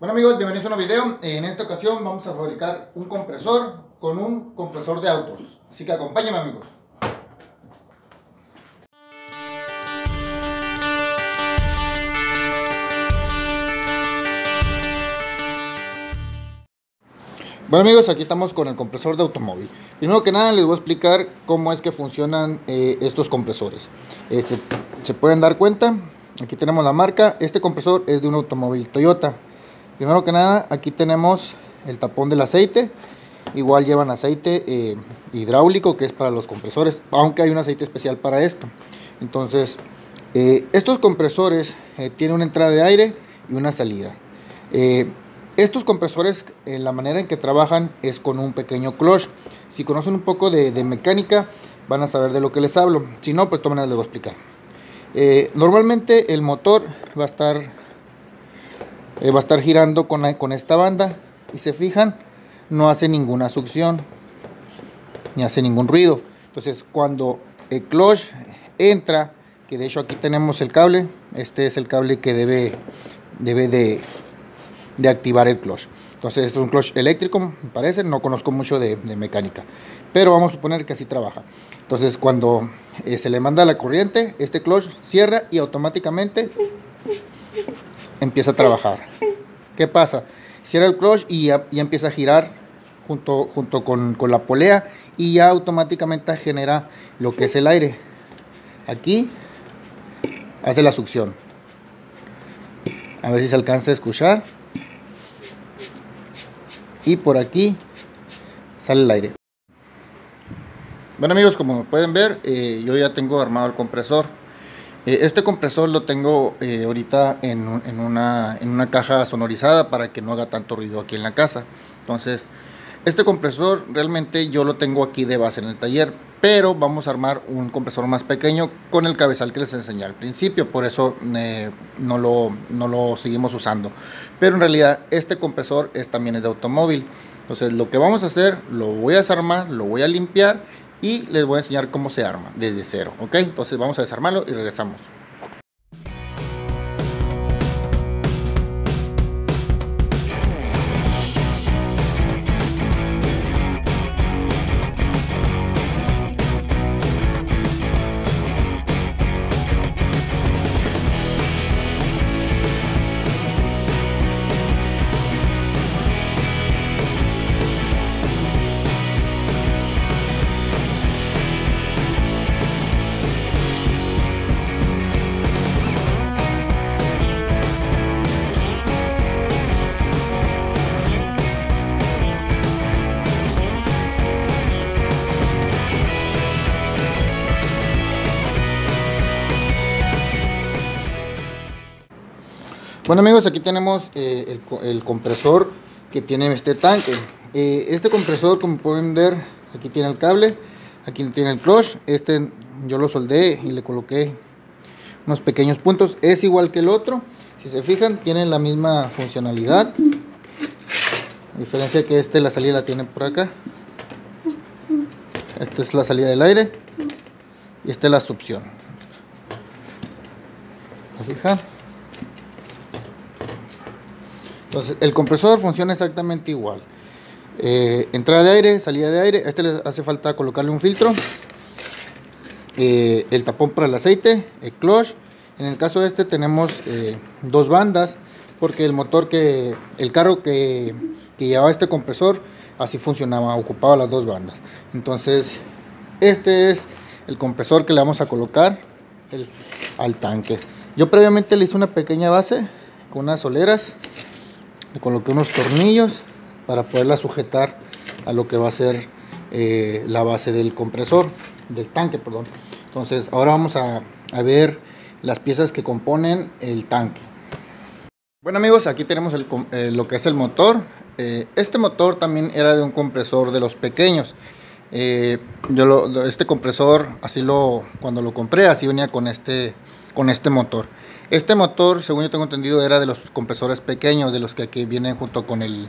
Bueno amigos, bienvenidos a un nuevo video. En esta ocasión vamos a fabricar un compresor con un compresor de autos. Así que acompáñenme amigos. Bueno amigos, aquí estamos con el compresor de automóvil. Primero que nada les voy a explicar cómo es que funcionan eh, estos compresores. Eh, se, se pueden dar cuenta, aquí tenemos la marca. Este compresor es de un automóvil Toyota. Primero que nada, aquí tenemos el tapón del aceite. Igual llevan aceite eh, hidráulico que es para los compresores, aunque hay un aceite especial para esto. Entonces, estos compresores tienen una entrada de aire y una salida. Estos compresores, eh, la manera en que trabajan es con un pequeño clutch. Si conocen un poco de, mecánica, van a saber de lo que les hablo. Si no, pues tomen les voy a explicar. Eh, normalmente el motor va a estar, eh, va a estar girando con, con esta banda. Y se fijan, no hace ninguna succión, ni hace ningún ruido. Entonces, cuando el clutch entra, que de hecho aquí tenemos el cable, este es el cable que debe, debe de de activar el clutch. Entonces esto es un clutch eléctrico, me parece, no conozco mucho de, mecánica, pero vamos a suponer que así trabaja. Entonces cuando eh, se le manda la corriente, este clutch cierra y automáticamente empieza a trabajar. ¿Qué pasa? Cierra el clutch y ya, empieza a girar junto, junto con, con, la polea y ya automáticamente genera lo que es el aire. Aquí hace la succión. A ver si se alcanza a escuchar y por aquí sale el aire. Bueno amigos, como pueden ver, eh, yo ya tengo armado el compresor. Eh, este compresor lo tengo eh, ahorita en, una, caja sonorizada para que no haga tanto ruido aquí en la casa. Entonces, este compresor realmente yo lo tengo aquí de base en el taller, pero vamos a armar un compresor más pequeño con el cabezal que les enseñé al principio, por eso eh, no, lo, no, lo, seguimos usando. Pero en realidad este compresor es, también es de automóvil. Entonces lo que vamos a hacer, lo voy a desarmar, lo voy a limpiar y les voy a enseñar cómo se arma desde cero. ¿ok? Entonces vamos a desarmarlo y regresamos. Bueno amigos, aquí tenemos eh, el, compresor que tiene este tanque. Eh, este compresor, como pueden ver, aquí tiene el cable, aquí tiene el clutch. Este yo lo soldé y le coloqué unos pequeños puntos. Es igual que el otro. Si se fijan, tiene la misma funcionalidad. A diferencia que este la salida la tiene por acá. Esta es la salida del aire. Y esta es la succión. ¿Se fijan? Entonces, el compresor funciona exactamente igual. Eh, entrada de aire, salida de aire. Este le hace falta colocarle un filtro. Eh, el tapón para el aceite, el clutch. En el caso de este tenemos eh, dos bandas porque el motor que, el carro que, llevaba este compresor así funcionaba, ocupaba las dos bandas. Entonces, este es el compresor que le vamos a colocar al tanque. Yo previamente le hice una pequeña base con unas soleras le coloqué unos tornillos para poderla sujetar a lo que va a ser eh, la base del compresor, del tanque, perdón. Entonces, ahora vamos a, ver las piezas que componen el tanque. Bueno amigos, aquí tenemos eh, lo que es el motor. Eh, este motor también era de un compresor de los pequeños. yo este compresor, así lo, cuando lo compré, así venía con este, con este motor. Este motor, según yo tengo entendido, era de los compresores pequeños, de los que aquí vienen junto con el,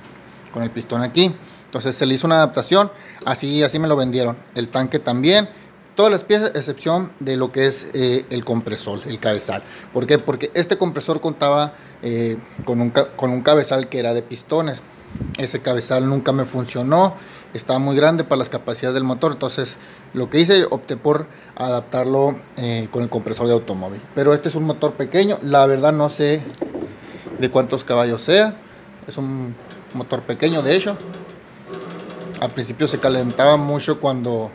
con el pistón aquí. Entonces se le hizo una adaptación, así, así me lo vendieron. El tanque también, todas las piezas, excepción de lo que es eh, el compresor, el cabezal. ¿Por qué? Porque este compresor contaba eh, con, un, con un cabezal que era de pistones. Ese cabezal nunca me funcionó, estaba muy grande para las capacidades del motor, entonces lo que hice, opté por adaptarlo eh, con el compresor de automóvil. Pero este es un motor pequeño, la verdad no sé de cuántos caballos sea, es un motor pequeño de hecho. Al principio se calentaba mucho cuando,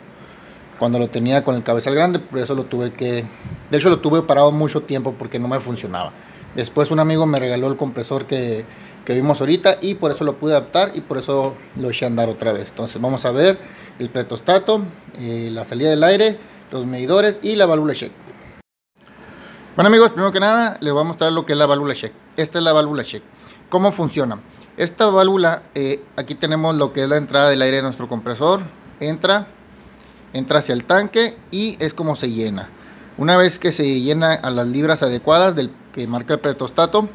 cuando lo tenía con el cabezal grande, por eso lo tuve que... De hecho lo tuve parado mucho tiempo porque no me funcionaba. Después un amigo me regaló el compresor que, vimos ahorita y por eso lo pude adaptar y por eso lo eché a andar otra vez. Entonces vamos a ver el pretostato, eh, la salida del aire, los medidores y la válvula check. Bueno amigos, primero que nada les voy a mostrar lo que es la válvula check. Esta es la válvula check. ¿Cómo funciona? Esta válvula, eh, aquí tenemos lo que es la entrada del aire de nuestro compresor. Entra, entra hacia el tanque y es como se llena. Una vez que se llena a las libras adecuadas del que marca el pretostato,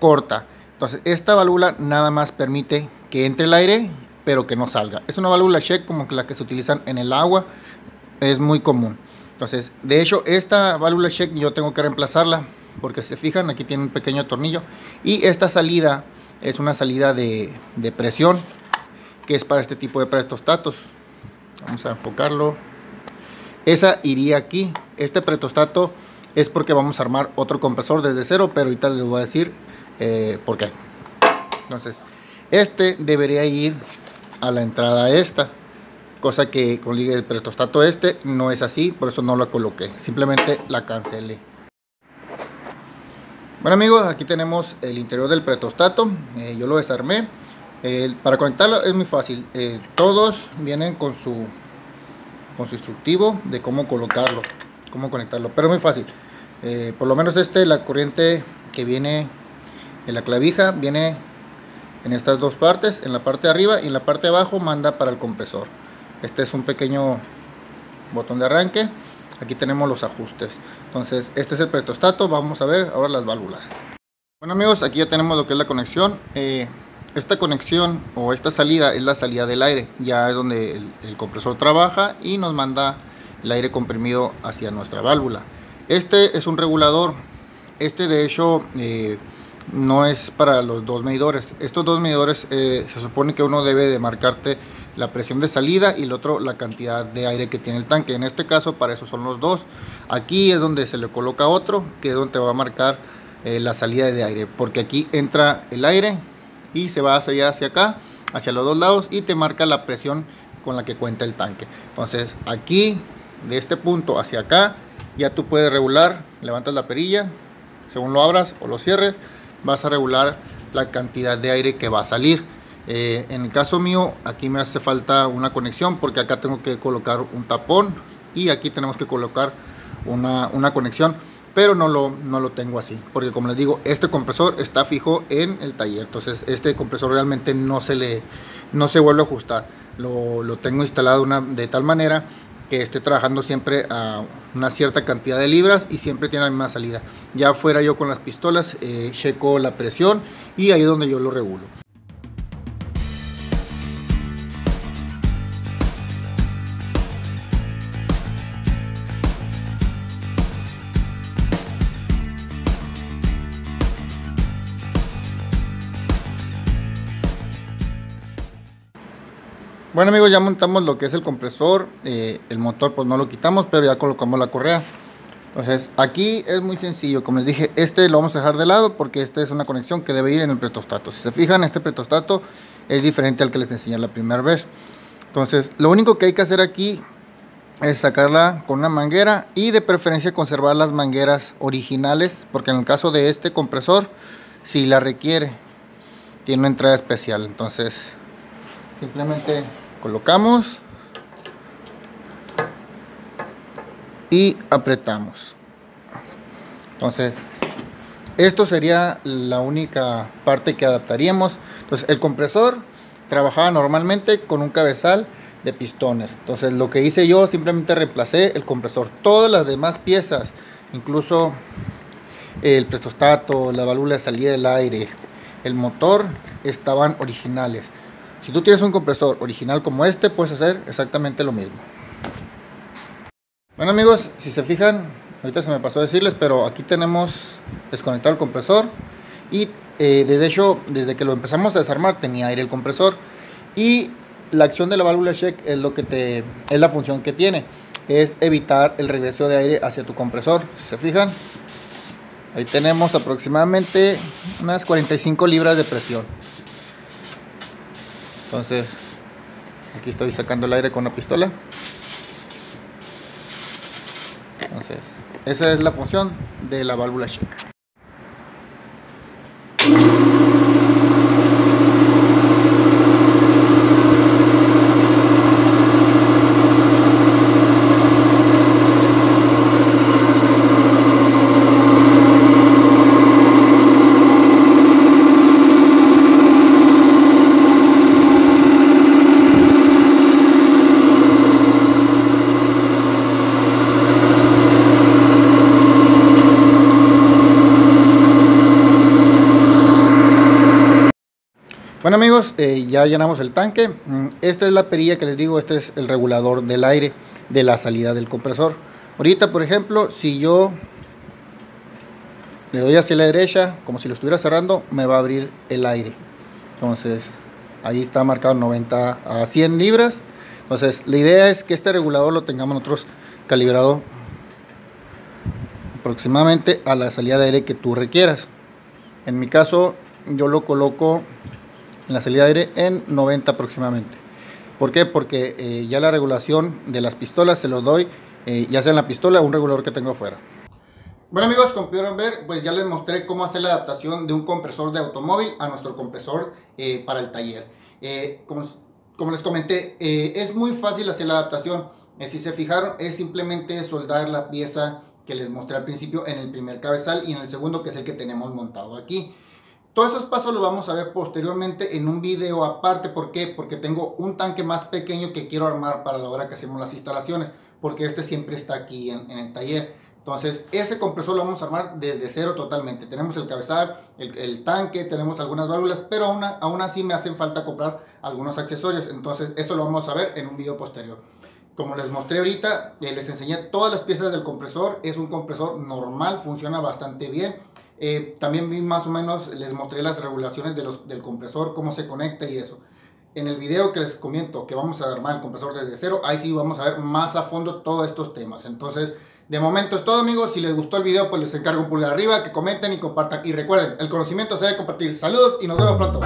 corta. Entonces, esta válvula nada más permite que entre el aire, pero que no salga. Es una válvula check como la que se utilizan en el agua, es muy común. Entonces, de hecho, esta válvula check yo tengo que reemplazarla, porque se fijan, aquí tiene un pequeño tornillo. Y esta salida es una salida de, de presión, que es para este tipo de pretostatos. Vamos a enfocarlo. Esa iría aquí. Este pretostato es porque vamos a armar otro compresor desde cero, pero ahorita les voy a decir eh, por qué. Entonces, este debería ir a la entrada esta, cosa que con el pretostato este no es así, por eso no lo coloqué, simplemente la cancelé. Bueno amigos, aquí tenemos el interior del pretostato, eh, yo lo desarmé. para conectarlo es muy fácil, eh, todos vienen con su, con su instructivo de cómo colocarlo, cómo conectarlo, pero es muy fácil. Eh, por lo menos este, la corriente que viene en la clavija, viene en estas dos partes, en la parte de arriba y en la parte de abajo manda para el compresor. Este es un pequeño botón de arranque. Aquí tenemos los ajustes. Entonces, este es el pretostato. Vamos a ver ahora las válvulas. Bueno amigos, aquí ya tenemos lo que es la conexión. Eh, esta conexión o esta salida es la salida del aire. Ya es donde el, compresor trabaja y nos manda el aire comprimido hacia nuestra válvula. Este es un regulador. Este de hecho eh, no es para los dos medidores. Estos dos medidores eh, se supone que uno debe de marcarte la presión de salida y el otro la cantidad de aire que tiene el tanque. En este caso para eso son los dos. Aquí es donde se le coloca otro que es donde va a marcar eh, la salida de aire. Porque aquí entra el aire y se va hacia allá, hacia acá, hacia los dos lados y te marca la presión con la que cuenta el tanque. Entonces aquí de este punto hacia acá ya tú puedes regular, levantas la perilla, según lo abras o lo cierres, vas a regular la cantidad de aire que va a salir. Eh, en el caso mío, aquí me hace falta una conexión porque acá tengo que colocar un tapón y aquí tenemos que colocar una, una conexión, pero no lo, no lo tengo así, porque como les digo, este compresor está fijo en el taller, entonces este compresor realmente no se le no se vuelve a ajustar. Lo, lo tengo instalado una, de tal manera que esté trabajando siempre a una cierta cantidad de libras y siempre tiene la misma salida. Ya fuera yo con las pistolas, eh, checo la presión y ahí es donde yo lo regulo. Bueno amigos, ya montamos lo que es el compresor, eh, el motor pues no lo quitamos, pero ya colocamos la correa. Entonces aquí es muy sencillo, como les dije, este lo vamos a dejar de lado porque esta es una conexión que debe ir en el pretostato. Si se fijan, este pretostato es diferente al que les enseñé la primera vez. Entonces lo único que hay que hacer aquí es sacarla con una manguera y de preferencia conservar las mangueras originales porque en el caso de este compresor si la requiere tiene una entrada especial entonces simplemente colocamos. Y apretamos. Entonces esto sería la única parte que adaptaríamos. Entonces el compresor trabajaba normalmente con un cabezal de pistones. Entonces lo que hice yo simplemente reemplacé el compresor. Todas las demás piezas incluso el prestostato la válvula de salida del aire el motor estaban originales si tú tienes un compresor original como este, puedes hacer exactamente lo mismo. Bueno amigos, si se fijan, ahorita se me pasó a decirles, pero aquí tenemos desconectado el compresor Y eh, de hecho, desde que lo empezamos a desarmar tenía aire el compresor. Y la acción de la válvula check es lo que te es la función que tiene es evitar el regreso de aire hacia tu compresor si se fijan ahí tenemos aproximadamente unas 45 libras de presión entonces aquí estoy sacando el aire con una pistola. Entonces esa es la función de la válvula check Bueno amigos, eh, ya llenamos el tanque. Mm, esta es la perilla que les digo, este es el regulador del aire de la salida del compresor. Ahorita, por ejemplo, si yo le doy hacia la derecha, como si lo estuviera cerrando, me va a abrir el aire. Entonces, ahí está marcado 90 a 100 libras. Entonces, la idea es que este regulador lo tengamos nosotros calibrado aproximadamente a la salida de aire que tú requieras. En mi caso, yo lo coloco en la salida de aire en 90 aproximadamente. ¿Por qué? Porque eh, ya la regulación de las pistolas se los doy, eh, ya sea en la pistola o un regulador que tengo afuera. Bueno amigos, como pudieron ver, pues ya les mostré cómo hacer la adaptación de un compresor de automóvil a nuestro compresor eh, para el taller. como, les comenté, es muy fácil hacer la adaptación. si se fijaron, es simplemente soldar la pieza que les mostré al principio en el primer cabezal y en el segundo que es el que tenemos montado aquí. Todos estos pasos los vamos a ver posteriormente en un video aparte. ¿Por qué? Porque tengo un tanque más pequeño que quiero armar para la hora que hacemos las instalaciones. Porque este siempre está aquí en, el taller. Entonces, ese compresor lo vamos a armar desde cero totalmente. Tenemos el cabezal, el, tanque, tenemos algunas válvulas, pero aún, aún, así me hacen falta comprar algunos accesorios. Entonces, eso lo vamos a ver en un video posterior. Como les mostré ahorita, eh, les enseñé todas las piezas del compresor. Es un compresor normal, funciona bastante bien. Eh, también vi más o menos, les mostré las regulaciones de los, del compresor, cómo se conecta y eso. En el video que les comento que vamos a armar el compresor desde cero, ahí sí vamos a ver más a fondo todos estos temas. Entonces, de momento es todo amigos. Si les gustó el video, pues les encargo un pulgar arriba, que comenten y compartan. Y recuerden, el conocimiento se debe compartir. Saludos y nos vemos pronto.